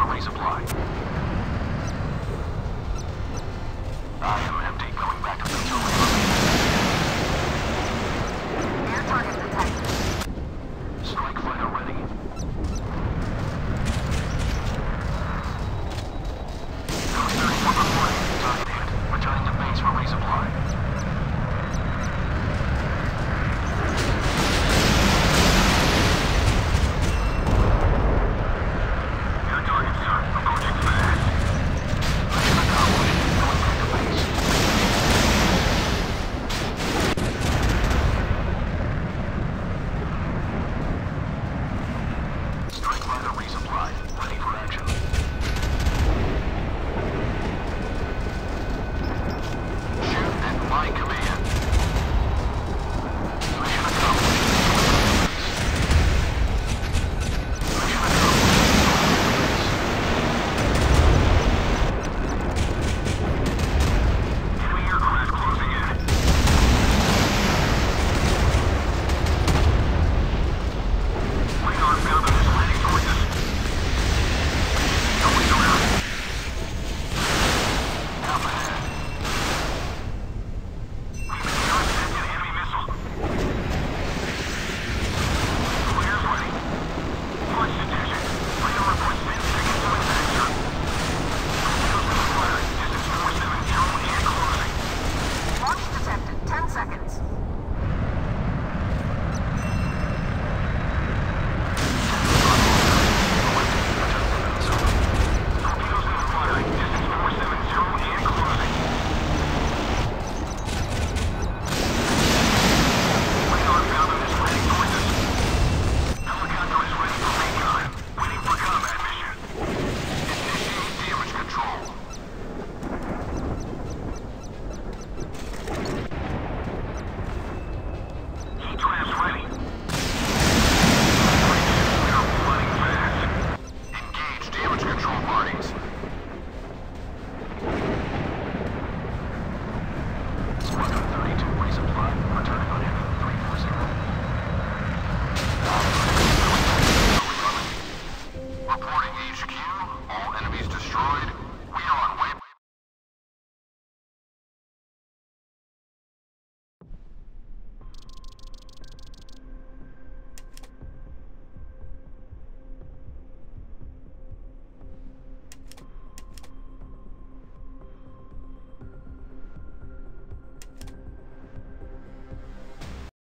for resupply. Reporting HQ. All enemies destroyed. We are on